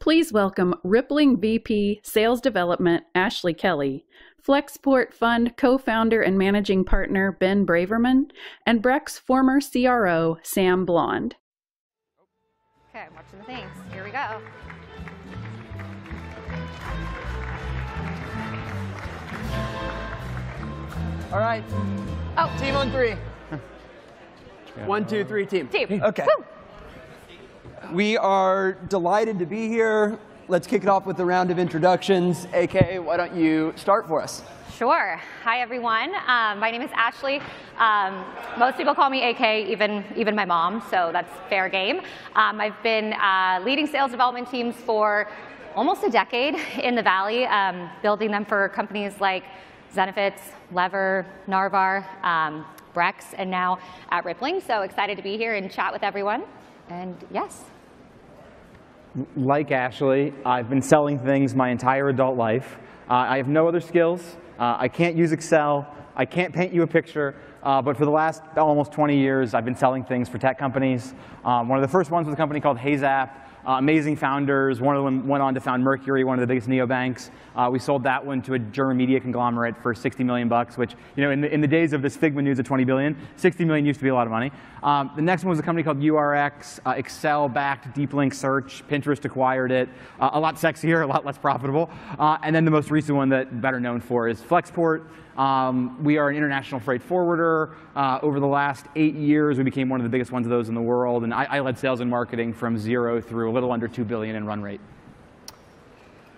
Please welcome Rippling VP Sales Development Ashley Kelly, Flexport Fund co founder and managing partner Ben Braverman, and Brex former CRO Sam Blond. Okay, I'm watching the things. Here we go. All right. Oh. Team on three. One, two, three, team. Team. Okay. Woo. We are delighted to be here. Let's kick it off with a round of introductions. AK, why don't you start for us? Sure. Hi, everyone. Um, my name is Ashley. Um, most people call me AK, even, even my mom, so that's fair game. Um, I've been uh, leading sales development teams for almost a decade in the Valley, um, building them for companies like Zenefits, Lever, Narvar, um, Brex, and now at Rippling. So excited to be here and chat with everyone. And yes. Like Ashley, I've been selling things my entire adult life. Uh, I have no other skills. Uh, I can't use Excel. I can't paint you a picture. Uh, but for the last almost 20 years, I've been selling things for tech companies. Um, one of the first ones was a company called Heyzap. Uh, amazing founders. One of them went on to found Mercury, one of the biggest neobanks. Uh, we sold that one to a German media conglomerate for 60 million bucks, which, you know, in the, in the days of this Figma news of 20 billion, 60 million used to be a lot of money. Um, the next one was a company called URX, uh, Accel-backed deep link search. Pinterest acquired it. Uh, a lot sexier, a lot less profitable. Uh, and then the most recent one that better known for is Flexport. Um, we are an international freight forwarder. Uh, over the last eight years, we became one of the biggest ones of those in the world. And I, I led sales and marketing from zero through a little under two billion in run rate.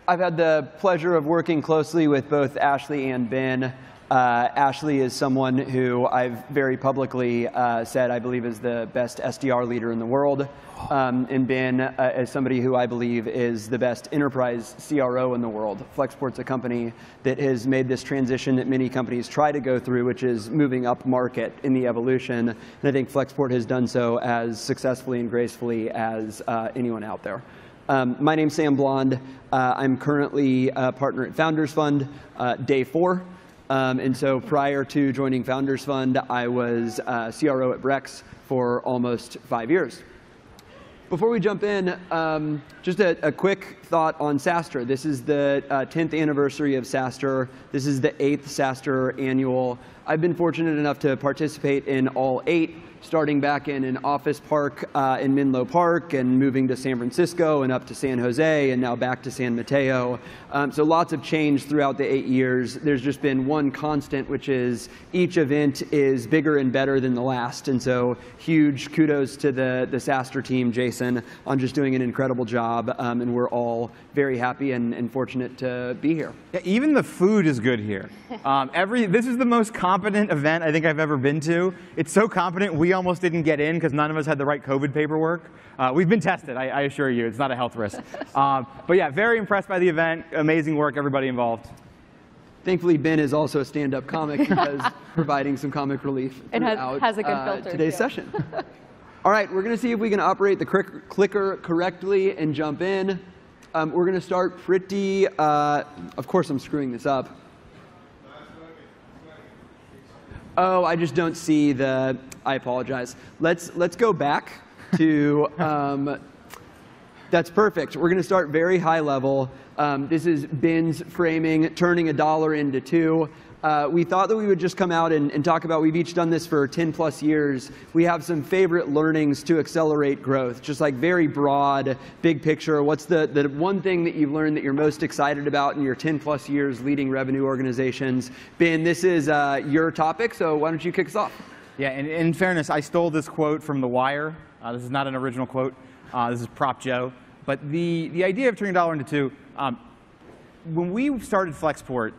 I've had the pleasure of working closely with both Ashley and Ben. Uh, Ashley is someone who I've very publicly uh, said I believe is the best SDR leader in the world. Um, and Ben uh, is somebody who I believe is the best enterprise CRO in the world. Flexport's a company that has made this transition that many companies try to go through, which is moving up market in the evolution. And I think Flexport has done so as successfully and gracefully as uh, anyone out there. Um, my name's Sam Blond. Uh, I'm currently a partner at Founders Fund, uh, day four. Um, and so prior to joining Founders Fund, I was uh, CRO at Brex for almost five years. Before we jump in, um, just a, a, quick thought on SaaStr. This is the uh, 10th anniversary of SaaStr. This is the eighth SaaStr annual. I've been fortunate enough to participate in all eight starting back in an office park uh, in Menlo Park and moving to San Francisco and up to San Jose and now back to San Mateo. Um, so lots of change throughout the eight years. There's just been one constant, which is each event is bigger and better than the last. And so huge kudos to the, the SaaStr team, Jason, on just doing an incredible job. Um, and we're all very happy and, and, fortunate to be here. Yeah, even the food is good here. Um, every, this is the most competent event I think I've ever been to. It's so competent, we almost didn't get in because none of us had the right COVID paperwork. Uh, we've been tested, I, I, assure you. It's not a health risk. Um, but yeah, very impressed by the event. Amazing work, everybody involved. Thankfully, Ben is also a stand-up comic because providing some comic relief and has, has, a good uh, filter. today's too. session. All right, we're going to see if we can operate the clicker correctly and jump in. Um, we're going to start pretty, uh, of course I'm screwing this up. Oh, I just don't see the, I apologize. Let's, let's go back to, um, that's perfect. We're going to start very high level. Um, this is Ben's framing, turning a dollar into two. Uh, we thought that we would just come out and, and, talk about, we've each done this for 10 plus years. We have some favorite learnings to accelerate growth, just like very broad, big picture. What's the, the one thing that you've learned that you're most excited about in your 10 plus years leading revenue organizations? Ben, this is uh, your topic, so why don't you kick us off? Yeah, and in fairness, I stole this quote from The Wire. Uh, this is not an original quote. Uh, this is Prop Joe. But the, the idea of turning a dollar into two, um, when we started Flexport,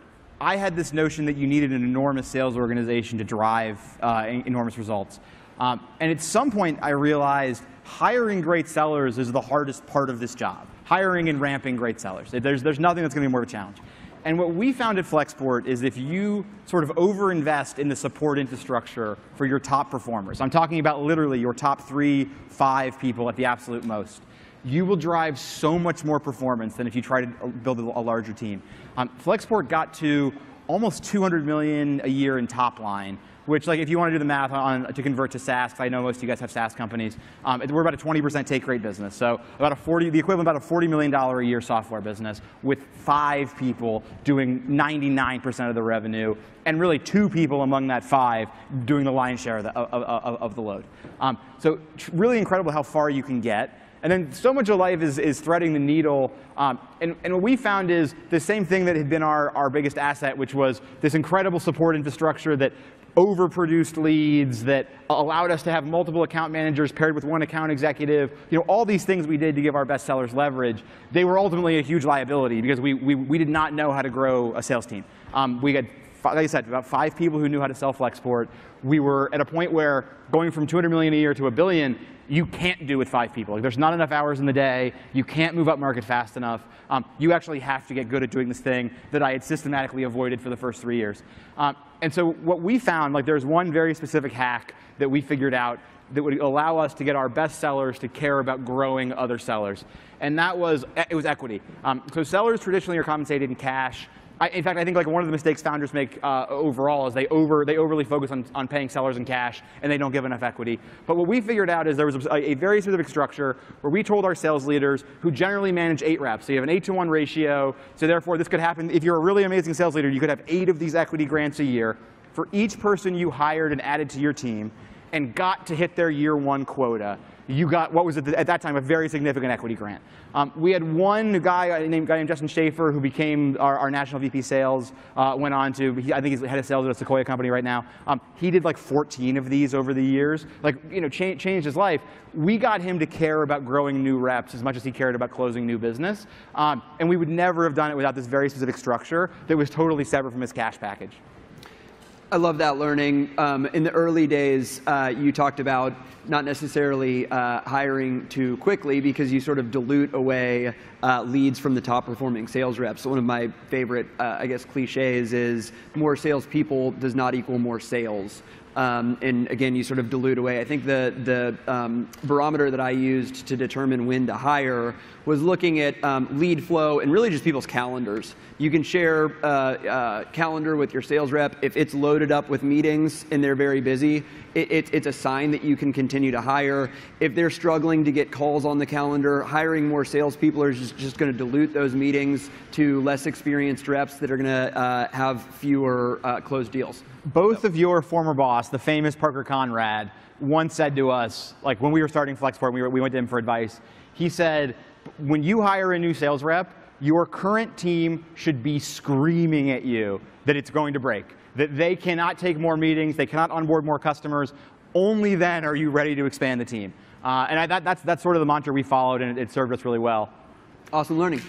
I had this notion that you needed an enormous sales organization to drive uh, enormous results. Um, and at some point, I realized hiring great sellers is the hardest part of this job. Hiring and ramping great sellers. There's, there's nothing that's going to be more of a challenge. And what we found at Flexport is if you sort of overinvest in the support infrastructure for your top performers, I'm talking about literally your top three, five people at the absolute most, you will drive so much more performance than if you try to build a larger team. Um, Flexport got to almost 200 million a year in top line which like if you want to do the math on, to convert to SaaS, I know most of you guys have SaaS companies, um, we're about a 20% take rate business. So about a 40, the equivalent about a 40 million dollar a year software business with five people doing 99% of the revenue, and really two people among that five doing the lion's share of the, of, of, of the load. Um, so really incredible how far you can get. And then so much of life is, is threading the needle. Um, and, and what we found is the same thing that had been our, our biggest asset, which was this incredible support infrastructure that overproduced leads, that allowed us to have multiple account managers paired with one account executive. You know, all these things we did to give our best sellers leverage, they were ultimately a huge liability because we, we, we did not know how to grow a sales team. Um, we had like I said, about five people who knew how to sell Flexport. We were at a point where going from 200 million a year to a billion, you can't do with five people. Like, there's not enough hours in the day. You can't move up market fast enough. Um, you actually have to get good at doing this thing that I had systematically avoided for the first three years. Um, and so what we found, like there's one very specific hack that we figured out that would allow us to get our best sellers to care about growing other sellers. And that was, it was equity. Um, so sellers traditionally are compensated in cash. I, in fact, I think like one of the mistakes founders make uh, overall is they over they overly focus on, on paying sellers in cash and they don't give enough equity. But what we figured out is there was a, a very specific structure where we told our sales leaders who generally manage eight reps. So you have an eight to one ratio. So therefore, this could happen if you're a really amazing sales leader. You could have eight of these equity grants a year for each person you hired and added to your team and got to hit their year one quota, you got what was at, that time a very significant equity grant. Um, we had one guy uh, named, guy named Justin Schaefer who became our, our national VP sales, uh, went on to, he, I think he's head of sales at a Sequoia company right now. Um, he did like 14 of these over the years, like, you know, cha- changed his life. We got him to care about growing new reps as much as he cared about closing new business. Um, and we would never have done it without this very specific structure that was totally separate from his cash package. I love that learning. Um, in the early days, uh, you talked about not necessarily uh, hiring too quickly because you sort of dilute away uh, leads from the top performing sales reps. So one of my favorite, uh, I guess, cliches is more salespeople does not equal more sales. Um, and again, you sort of dilute away. I think the, the um, barometer that I used to determine when to hire was looking at um, lead flow and really just people's calendars. You can share uh, uh, calendar with your sales rep. If it's loaded up with meetings and they're very busy, it, it, it's a sign that you can continue to hire. If they're struggling to get calls on the calendar, hiring more salespeople is just, just going to dilute those meetings to less experienced reps that are going to uh, have fewer uh, closed deals. both of your former boss, the famous Parker Conrad, once said to us, like when we were starting Flexport, we, were, we went to him for advice. He said, when you hire a new sales rep, your current team should be screaming at you that it's going to break, that they cannot take more meetings, they cannot onboard more customers. Only then are you ready to expand the team. Uh, and I, that, that's, that's sort of the mantra we followed, and it, it served us really well. Awesome learning.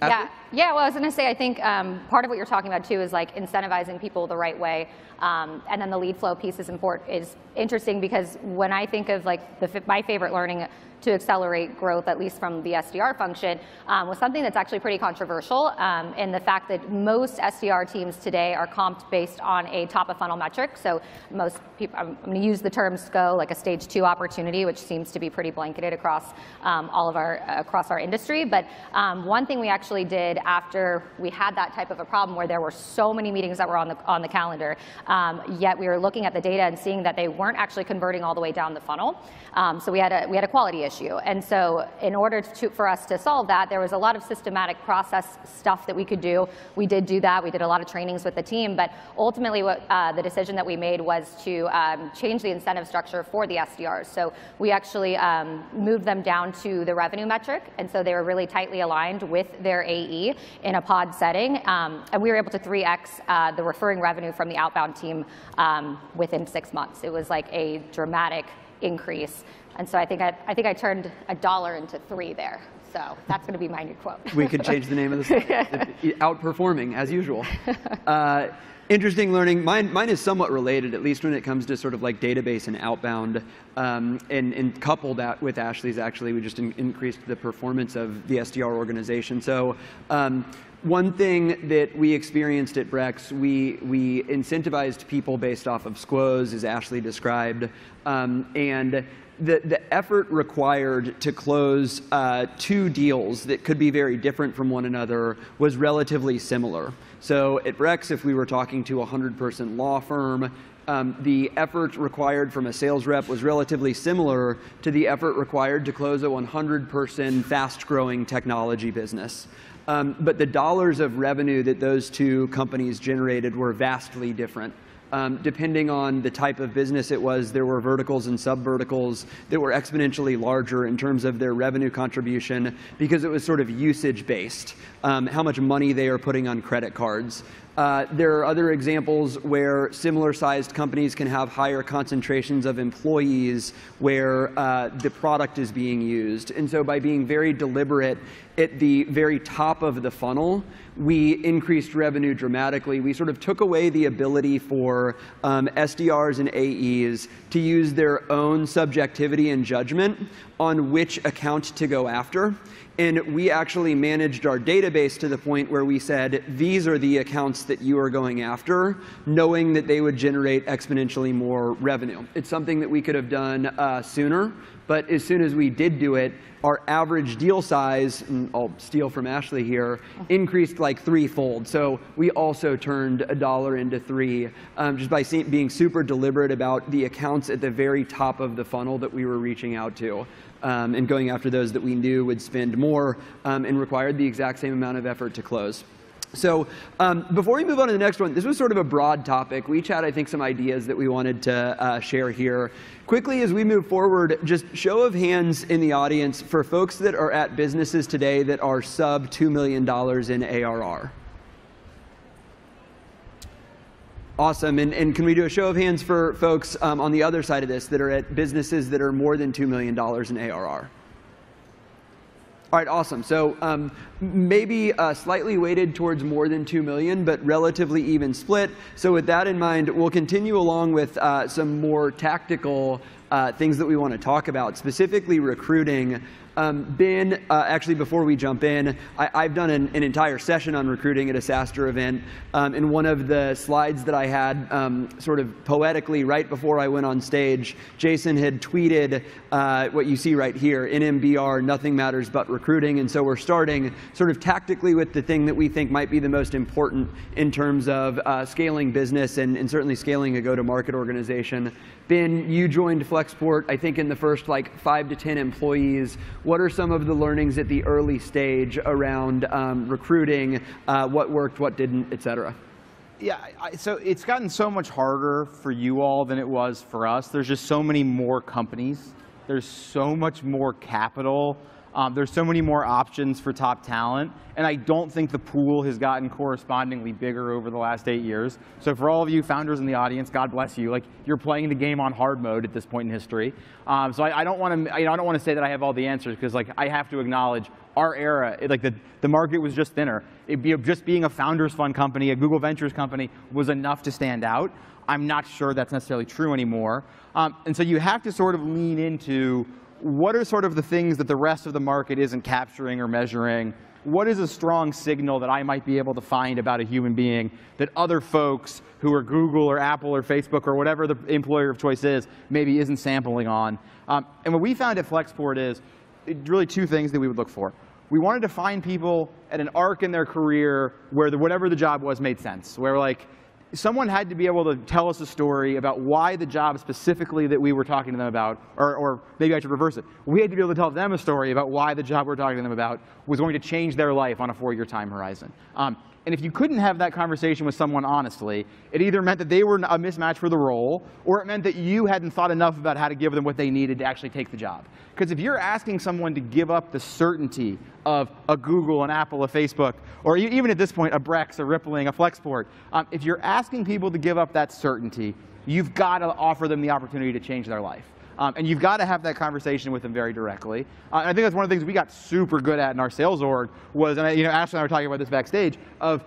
Yeah, yeah. Well, I was going to say, I think um, part of what you're talking about too is like incentivizing people the right way, um, and then the lead flow piece is important. Is interesting because when I think of like the, my favorite learning to accelerate growth, at least from the SDR function, um, was something that's actually pretty controversial um, in the fact that most SDR teams today are comped based on a top of funnel metric. So most people, I'm, I'm going to use the term SCO, like a stage two opportunity, which seems to be pretty blanketed across um, all of our across our industry. But um, one thing we actually did after we had that type of a problem, where there were so many meetings that were on the on the calendar, um, yet we were looking at the data and seeing that they weren't actually converting all the way down the funnel. Um, so we had a we had a quality issue, and so in order to, for us to solve that, there was a lot of systematic process stuff that we could do. We did do that. We did a lot of trainings with the team, but ultimately, what uh, the decision that we made was to um, change the incentive structure for the SDRs. So we actually um, moved them down to the revenue metric, and so they were really tightly aligned with their AE in a pod setting, um, and we were able to 3x uh, the referring revenue from the outbound team um, within six months. It was like a dramatic increase. And so I think I, I think I turned a dollar into three there. So that's going to be my new quote. we could change the name of the slide. Outperforming, as usual. Uh, interesting learning. Mine, mine is somewhat related, at least when it comes to sort of like database and outbound. Um, and, and coupled that with Ashley's, actually, we just in, increased the performance of the SDR organization. So. Um, one thing that we experienced at Brex, we, we incentivized people based off of squoze, as Ashley described. Um, and the, the effort required to close uh, two deals that could be very different from one another was relatively similar. So at Brex, if we were talking to a 100 person law firm, um, the effort required from a sales rep was relatively similar to the effort required to close a 100 person fast growing technology business. Um, but the dollars of revenue that those two companies generated were vastly different. Um, depending on the type of business it was, there were verticals and sub-verticals that were exponentially larger in terms of their revenue contribution because it was sort of usage-based, um, how much money they are putting on credit cards. Uh, there are other examples where similar sized companies can have higher concentrations of employees where uh, the product is being used. And so by being very deliberate at the very top of the funnel, we increased revenue dramatically. We sort of took away the ability for um, SDRs and AEs to use their own subjectivity and judgment on which account to go after. And we actually managed our database to the point where we said, these are the accounts that you are going after, knowing that they would generate exponentially more revenue. It's something that we could have done uh, sooner, but as soon as we did do it, our average deal size, I'll steal from Ashley here, increased like threefold. So we also turned a dollar into three um, just by being super deliberate about the accounts at the very top of the funnel that we were reaching out to um, and going after those that we knew would spend more um, and required the exact same amount of effort to close. So um, before we move on to the next one, this was sort of a broad topic. We each had, I think, some ideas that we wanted to uh, share here. Quickly, as we move forward, just show of hands in the audience for folks that are at businesses today that are sub $2 million in ARR. Awesome. And, and can we do a show of hands for folks um, on the other side of this that are at businesses that are more than $2 million in ARR? All right, awesome. So um, maybe uh, slightly weighted towards more than 2 million, but relatively even split. So with that in mind, we'll continue along with uh, some more tactical uh, things that we want to talk about, specifically recruiting. Um, ben, uh, actually, before we jump in, I, have done an, an, entire session on recruiting at a SaaStr event. Um, and one of the slides that I had, um, sort of poetically, right before I went on stage, Jason had tweeted uh, what you see right here in MBR, nothing matters but recruiting. And so we're starting sort of tactically with the thing that we think might be the most important in terms of uh, scaling business and, and certainly scaling a go to market organization. Ben, you joined Flexport, I think, in the first like five to 10 employees. What are some of the learnings at the early stage around um, recruiting, uh, what worked, what didn't, et cetera? Yeah, I, so it's gotten so much harder for you all than it was for us. There's just so many more companies. There's so much more capital um, there's so many more options for top talent, and I don't think the pool has gotten correspondingly bigger over the last eight years. So for all of you founders in the audience, God bless you. Like you're playing the game on hard mode at this point in history. Um, so I, I don't want to, you know, I don't want to say that I have all the answers because like I have to acknowledge our era, it, like the, the market was just thinner. It be, just being a founders fund company, a Google Ventures company, was enough to stand out. I'm not sure that's necessarily true anymore. Um, and so you have to sort of lean into what are sort of the things that the rest of the market isn't capturing or measuring? What is a strong signal that I might be able to find about a human being that other folks who are Google or Apple or Facebook or whatever the employer of choice is maybe isn't sampling on? Um, and what we found at Flexport is really two things that we would look for. We wanted to find people at an arc in their career where the, whatever the job was made sense, where like someone had to be able to tell us a story about why the job specifically that we were talking to them about, or, or, maybe I should reverse it. We had to be able to tell them a story about why the job we are talking to them about was going to change their life on a four-year time horizon. Um, and if you couldn't have that conversation with someone honestly, it either meant that they were a mismatch for the role, or it meant that you hadn't thought enough about how to give them what they needed to actually take the job. Because if you're asking someone to give up the certainty of a Google, an Apple, a Facebook, or even at this point, a Brex, a Rippling, a Flexport, um, if you're asking people to give up that certainty, you've got to offer them the opportunity to change their life. Um, and you've got to have that conversation with them very directly. Uh, I think that's one of the things we got super good at in our sales org was, and I, you know, Ashley and I were talking about this backstage, of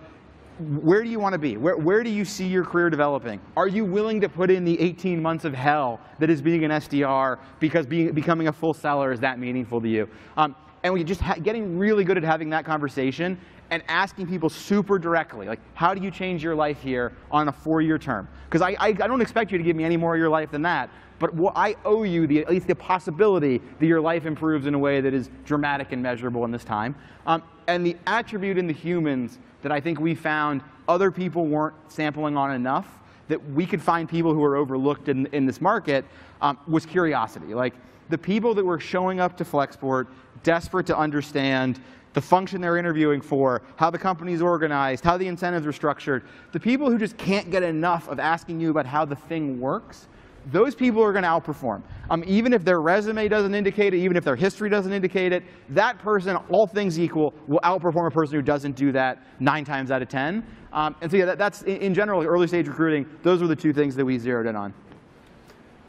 where do you want to be? Where, where do you see your career developing? Are you willing to put in the 18 months of hell that is being an SDR because being, becoming a full seller is that meaningful to you? Um, and we just getting really good at having that conversation and asking people super directly, like, how do you change your life here on a four-year term? Because I, I, I, don't expect you to give me any more of your life than that, but I owe you the, at least the possibility that your life improves in a way that is dramatic and measurable in this time. Um, and the attribute in the humans that I think we found other people weren't sampling on enough that we could find people who are overlooked in, in this market um, was curiosity. Like the people that were showing up to Flexport desperate to understand the function they're interviewing for, how the company's organized, how the incentives are structured, the people who just can't get enough of asking you about how the thing works, those people are going to outperform. Um, even if their resume doesn't indicate it, even if their history doesn't indicate it, that person, all things equal, will outperform a person who doesn't do that nine times out of 10. Um, and so yeah, that, that's in general, early stage recruiting, those were the two things that we zeroed in on.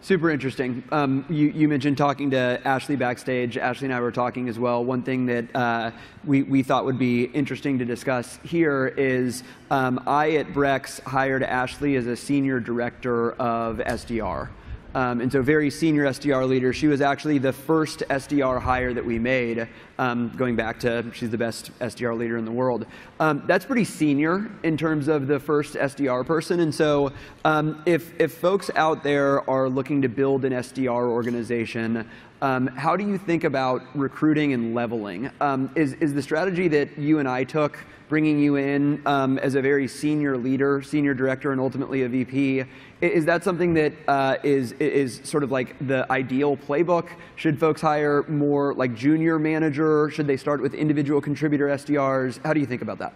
Super interesting. Um, you, you, mentioned talking to Ashley backstage. Ashley and I were talking as well. One thing that uh, we, we thought would be interesting to discuss here is um, I at Brex hired Ashley as a senior director of SDR. Um, and so very senior SDR leader. She was actually the first SDR hire that we made, um, going back to she's the best SDR leader in the world. Um, that's pretty senior in terms of the first SDR person. And so um, if, if folks out there are looking to build an SDR organization, um, how do you think about recruiting and leveling? Um, is, is the strategy that you and I took bringing you in um, as a very senior leader, senior director, and ultimately a VP. Is that something that uh, is is sort of like the ideal playbook? Should folks hire more like junior manager? Should they start with individual contributor SDRs? How do you think about that?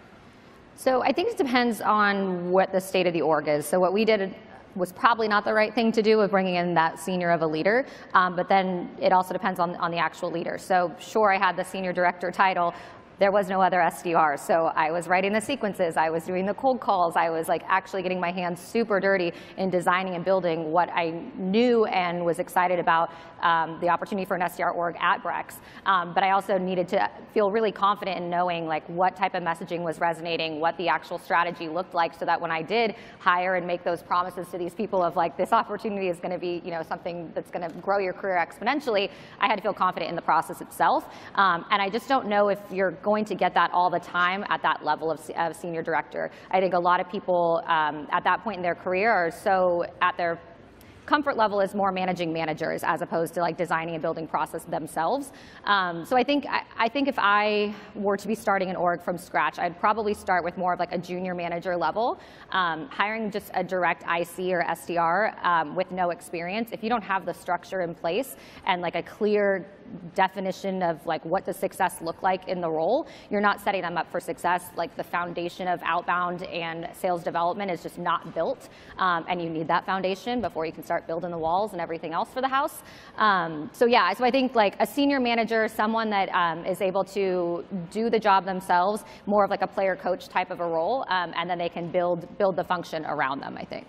So I think it depends on what the state of the org is. So what we did was probably not the right thing to do with bringing in that senior of a leader. Um, but then it also depends on, on the actual leader. So sure, I had the senior director title, there was no other SDR. So I was writing the sequences, I was doing the cold calls, I was like actually getting my hands super dirty in designing and building what I knew and was excited about um, the opportunity for an SDR org at Brex. Um, but I also needed to feel really confident in knowing like what type of messaging was resonating, what the actual strategy looked like, so that when I did hire and make those promises to these people of like this opportunity is going to be you know something that's going to grow your career exponentially, I had to feel confident in the process itself. Um, and I just don't know if you're going to get that all the time at that level of, of senior director. I think a lot of people um, at that point in their career are so at their comfort level is more managing managers as opposed to like designing and building process themselves. Um, so I think I, I, think if I were to be starting an org from scratch, I'd probably start with more of like a junior manager level, um, hiring just a direct IC or SDR um, with no experience. If you don't have the structure in place and like a clear definition of like what does success look like in the role, you're not setting them up for success. Like the foundation of outbound and sales development is just not built, um, and you need that foundation before you can start building the walls and everything else for the house. Um, so yeah, so I think like a senior manager, someone that um, is able to do the job themselves, more of like a player coach type of a role, um, and then they can build build the function around them. I think.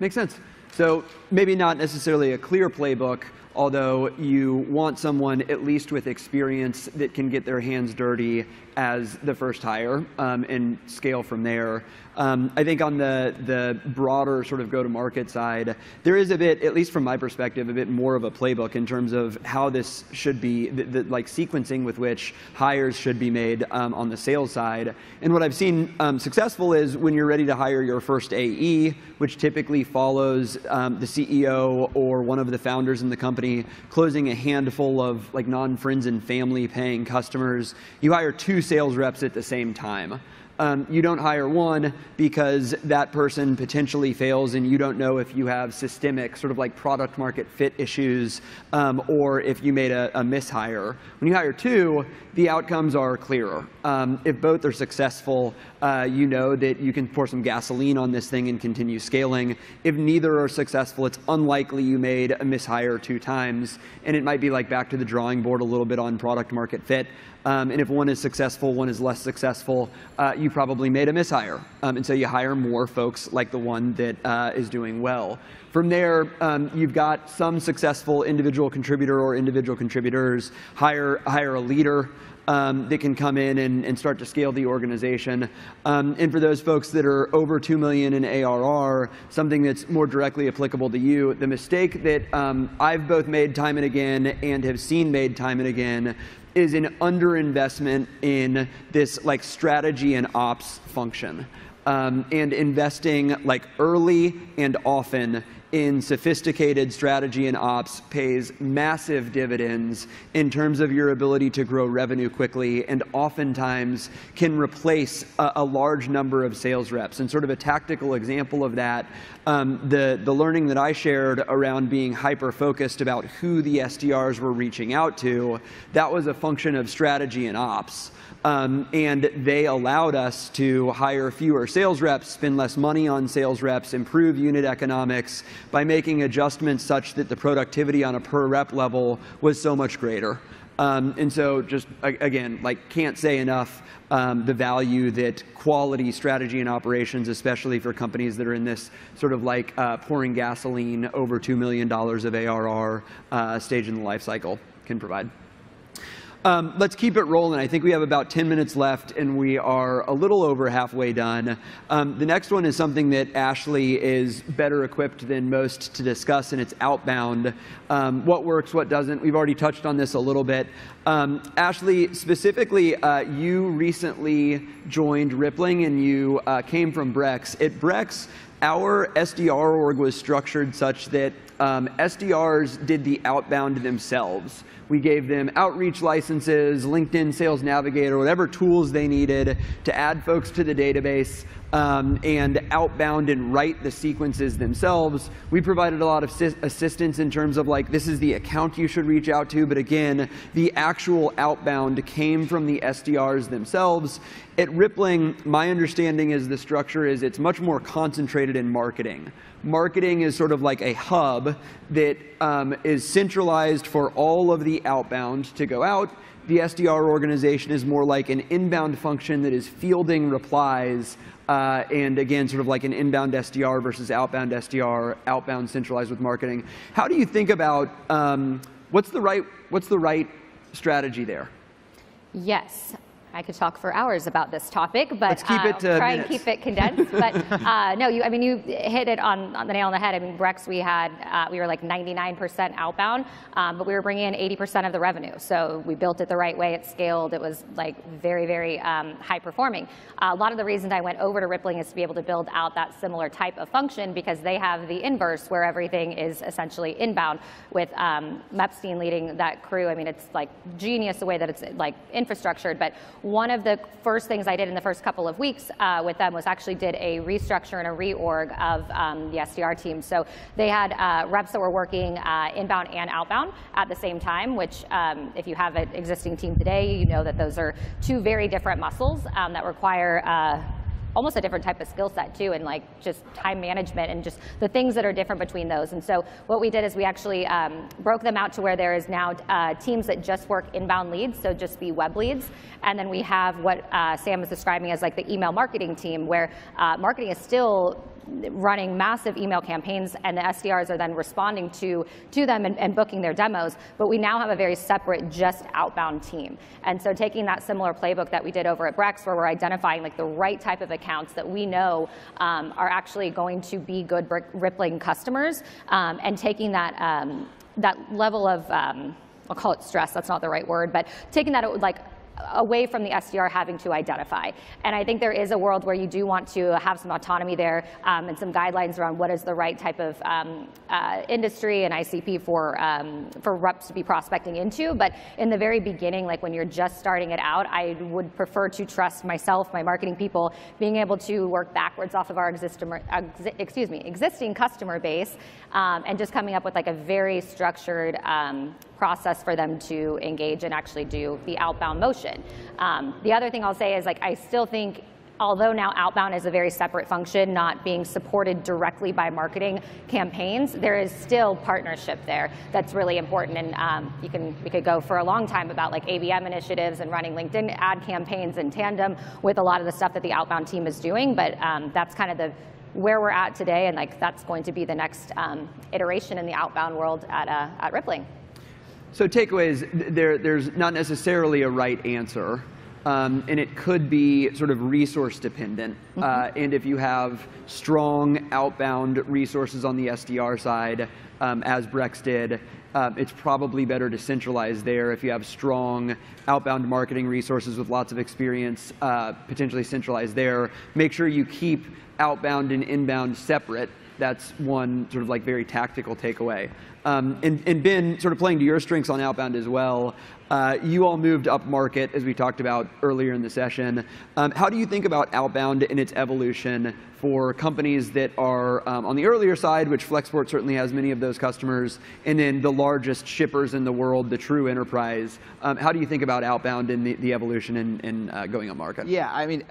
Makes sense. So maybe not necessarily a clear playbook, although you want someone at least with experience that can get their hands dirty as the first hire um, and scale from there. Um, I think on the, the broader sort of go-to-market side, there is a bit, at least from my perspective, a bit more of a playbook in terms of how this should be, the, the like sequencing with which hires should be made um, on the sales side. And what I've seen um, successful is when you're ready to hire your first AE, which typically follows um, the CEO or one of the founders in the company closing a handful of like non-friends and family paying customers. You hire two sales reps at the same time. Um, you don't hire one because that person potentially fails and you don't know if you have systemic sort of like product market fit issues um, or if you made a, a mishire. When you hire two, the outcomes are clearer. Um, if both are successful, uh, you know that you can pour some gasoline on this thing and continue scaling. If neither are successful, it's unlikely you made a mishire two times, and it might be like back to the drawing board a little bit on product market fit. Um, and if one is successful, one is less successful, uh, you probably made a mishire. Um, and so you hire more folks like the one that uh, is doing well. From there, um, you've got some successful individual contributor or individual contributors, hire, hire a leader. Um, that can come in and, and, start to scale the organization. Um, and for those folks that are over 2 million in ARR, something that's more directly applicable to you, the mistake that um, I've both made time and again and have seen made time and again is an underinvestment in this like strategy and ops function. Um, and investing like early and often in sophisticated strategy and ops pays massive dividends in terms of your ability to grow revenue quickly and oftentimes can replace a, a large number of sales reps. And sort of a tactical example of that, um, the, the learning that I shared around being hyper focused about who the SDRs were reaching out to, that was a function of strategy and ops. Um, and they allowed us to hire fewer sales reps, spend less money on sales reps, improve unit economics by making adjustments such that the productivity on a per rep level was so much greater. Um, and so just again, like can't say enough um, the value that quality strategy and operations, especially for companies that are in this sort of like uh, pouring gasoline over $2 million of ARR uh, stage in the life cycle can provide. Um, let's keep it rolling. I think we have about 10 minutes left, and we are a little over halfway done. Um, the next one is something that Ashley is better equipped than most to discuss, and it's outbound. Um, what works, what doesn't. We've already touched on this a little bit. Um, Ashley, specifically, uh, you recently joined Rippling, and you uh, came from Brex. At Brex, our SDR org was structured such that um, SDRs did the outbound themselves. We gave them outreach licenses, LinkedIn Sales Navigator, whatever tools they needed to add folks to the database um, and outbound and write the sequences themselves. We provided a lot of assistance in terms of like, this is the account you should reach out to. But again, the actual outbound came from the SDRs themselves. At Rippling, my understanding is the structure is it's much more concentrated in marketing marketing is sort of like a hub that um, is centralized for all of the outbound to go out. The SDR organization is more like an inbound function that is fielding replies uh, and again, sort of like an inbound SDR versus outbound SDR, outbound centralized with marketing. How do you think about um, what's the right what's the right strategy there? Yes, I could talk for hours about this topic, but Let's keep it uh, try minutes. and keep it condensed. but uh, no, you, I mean, you hit it on, on, the nail on the head. I mean, Brex, we had uh, we were like 99% outbound, um, but we were bringing in 80% of the revenue. So we built it the right way. It scaled. It was like very, very um, high performing. a lot of the reasons I went over to Rippling is to be able to build out that similar type of function because they have the inverse where everything is essentially inbound with um, Mepstein leading that crew. I mean, it's like genius the way that it's like infrastructured, but one of the first things I did in the first couple of weeks uh, with them was actually did a restructure and a reorg of um, the SDR team. So they had uh, reps that were working uh, inbound and outbound at the same time, which um, if you have an existing team today, you know that those are two very different muscles um, that require uh, almost a different type of skill set too, and like just time management and just the things that are different between those. And so what we did is we actually um, broke them out to where there is now uh, teams that just work inbound leads, so just be web leads, and then we have what uh, Sam is describing as like the email marketing team, where uh, marketing is still running massive email campaigns and the SDRs are then responding to, to them and, and, booking their demos. But we now have a very separate, just outbound team. And so taking that similar playbook that we did over at Brex, where we're identifying like the right type of accounts that we know um, are actually going to be good Rippling customers, um, and taking that, um, that level of, um, I'll call it stress, that's not the right word, but taking that it would like away from the SDR having to identify. And I think there is a world where you do want to have some autonomy there um, and some guidelines around what is the right type of um, uh, industry and ICP for, um, for reps to be prospecting into. But in the very beginning, like when you're just starting it out, I would prefer to trust myself, my marketing people, being able to work backwards off of our existing, excuse me, existing customer base um, and just coming up with like a very structured um, process for them to engage and actually do the outbound motion. Um, the other thing I'll say is like I still think although now outbound is a very separate function, not being supported directly by marketing campaigns, there is still partnership there that's really important. And um, you can we could go for a long time about like ABM initiatives and running LinkedIn ad campaigns in tandem with a lot of the stuff that the outbound team is doing. But um, that's kind of the where we're at today, and like that's going to be the next um, iteration in the outbound world at, uh, at Rippling. So takeaways, there, there's not necessarily a right answer. Um, and it could be sort of resource dependent. Mm-hmm. Uh, and if you have strong outbound resources on the SDR side, um, as Brex did, uh, it's probably better to centralize there. If you have strong outbound marketing resources with lots of experience, uh, potentially centralize there. Make sure you keep outbound and inbound separate That's one sort of like very tactical takeaway. Um, and, and Ben, sort of playing to your strengths on outbound as well, uh, you all moved up market, as we talked about earlier in the session. Um, how do you think about outbound and its evolution for companies that are um, on the earlier side, which Flexport certainly has many of those customers, and then the largest shippers in the world, the true enterprise? Um, how do you think about outbound and the, the evolution in, in uh, going up market? Yeah, I mean,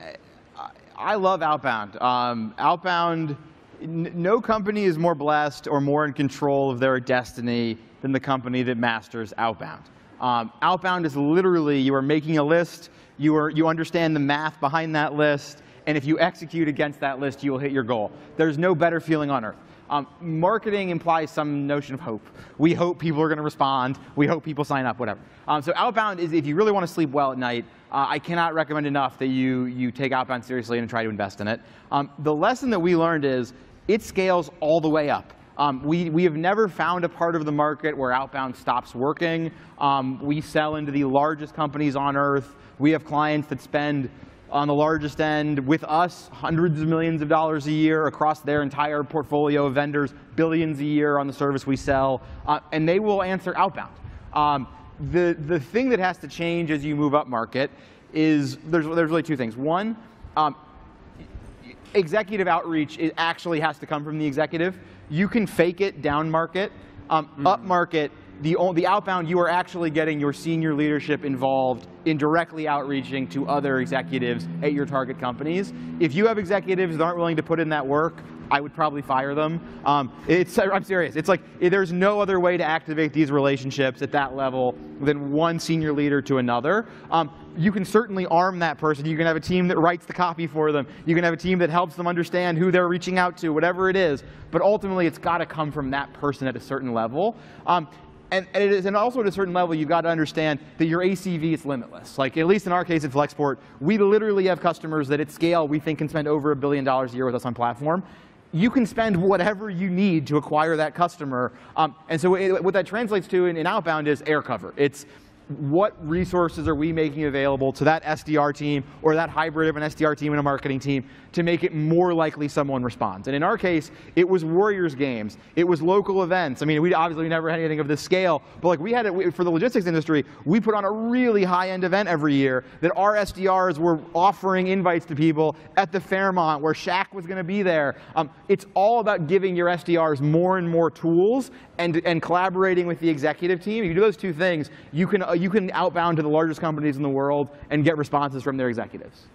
I love outbound. Um, outbound, no company is more blessed or more in control of their destiny than the company that masters outbound. Um, outbound is literally you are making a list, you, are, you understand the math behind that list, and if you execute against that list, you will hit your goal. There's no better feeling on earth. Um, marketing implies some notion of hope. We hope people are going to respond. We hope people sign up, whatever. Um, so outbound is if you really want to sleep well at night, uh, I cannot recommend enough that you, you take outbound seriously and try to invest in it. Um, the lesson that we learned is it scales all the way up. Um, we, we have never found a part of the market where outbound stops working. Um, we sell into the largest companies on earth. We have clients that spend on the largest end with us hundreds of millions of dollars a year across their entire portfolio of vendors, billions a year on the service we sell, uh, and they will answer outbound. Um, the, the thing that has to change as you move up market is there's, there's really two things. One, um, executive outreach actually has to come from the executive. You can fake it down market. Um, mm. Up market, the, the outbound, you are actually getting your senior leadership involved in directly outreaching to other executives at your target companies. If you have executives that aren't willing to put in that work, I would probably fire them. Um, it's, I'm serious. It's like there's no other way to activate these relationships at that level than one senior leader to another. Um, you can certainly arm that person. You can have a team that writes the copy for them. You can have a team that helps them understand who they're reaching out to, whatever it is. But ultimately, it's got to come from that person at a certain level. Um, and, and, it is, and also at a certain level, you've got to understand that your ACV is limitless. Like at least in our case at Flexport, we literally have customers that at scale we think can spend over a billion dollars a year with us on platform. You can spend whatever you need to acquire that customer. Um, and so it, what that translates to in, in outbound is air cover. It's what resources are we making available to that SDR team or that hybrid of an SDR team and a marketing team to make it more likely someone responds. And in our case, it was Warriors games. It was local events. I mean, we obviously never had anything of this scale, but like we had it for the logistics industry, we put on a really high-end event every year that our SDRs were offering invites to people at the Fairmont where Shaq was going to be there. Um, it's all about giving your SDRs more and more tools and, and collaborating with the executive team. You do those two things, you can, you can outbound to the largest companies in the world and get responses from their executives.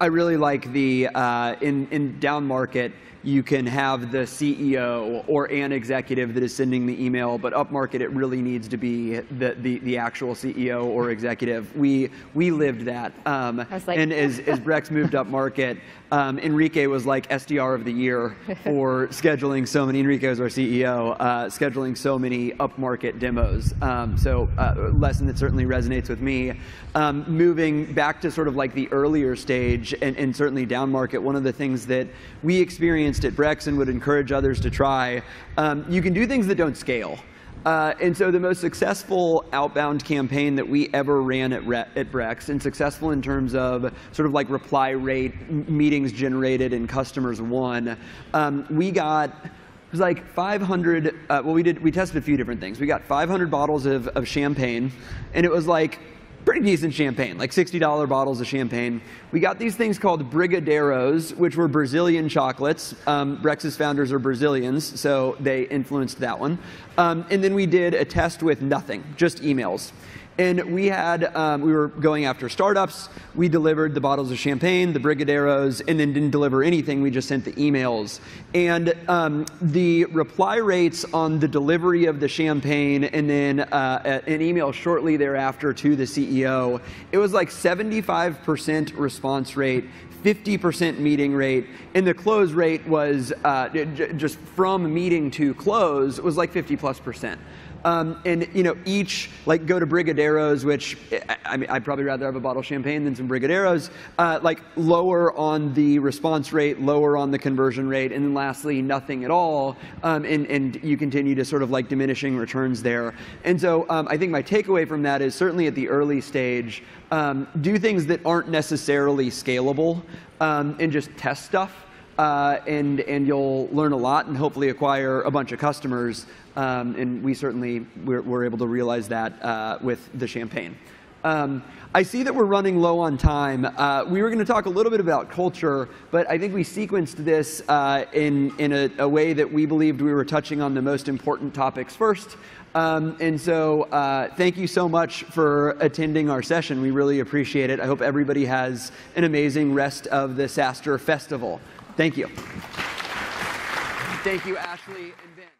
I really like the uh, in in down market you can have the CEO or an executive that is sending the email, but upmarket it really needs to be the, the, the actual CEO or executive. We we lived that. Um, like, and as, as Brex moved upmarket, um, Henrique was like SDR of the year for scheduling so many. Henrique was our CEO, uh, scheduling so many upmarket demos. Um, so uh, lesson that certainly resonates with me. Um, moving back to sort of like the earlier stage and, and certainly downmarket, one of the things that we experienced experienced at Brex and would encourage others to try, um, you can do things that don't scale. Uh, and so the most successful outbound campaign that we ever ran at, Re at Brex, and successful in terms of sort of like reply rate, meetings generated, and customers won, um, we got it was like 500. Uh, well, we did we tested a few different things. We got 500 bottles of, of champagne, and it was like pretty decent champagne, like $60 bottles of champagne. We got these things called Brigadeiros, which were Brazilian chocolates. Um, Brex's founders are Brazilians, so they influenced that one. Um, and then we did a test with nothing, just emails. And we had, um, we were going after startups. We delivered the bottles of champagne, the Brigadeiros, and then didn't deliver anything. We just sent the emails. And um, the reply rates on the delivery of the champagne and then uh, an email shortly thereafter to the CEO, it was like 75% response rate, 50% meeting rate, and the close rate was uh, just from meeting to close was like 50 plus percent. Um, and you know, each like go to Brigadeiros, which I mean, I'd probably rather have a bottle of champagne than some Brigadeiros. Uh, like lower on the response rate, lower on the conversion rate, and then lastly, nothing at all. Um, and and you continue to sort of like diminishing returns there. And so um, I think my takeaway from that is certainly at the early stage, um, do things that aren't necessarily scalable, um, and just test stuff. Uh, and, and you'll learn a lot and hopefully acquire a bunch of customers. Um, and we certainly were, were, able to realize that uh, with the champagne. Um, I see that we're running low on time. Uh, we were going to talk a little bit about culture, but I think we sequenced this uh, in, in a, a, way that we believed we were touching on the most important topics first. Um, and so uh, thank you so much for attending our session. We really appreciate it. I hope everybody has an amazing rest of the SaaStr Festival. Thank you. Thank you, Ashley and Ben.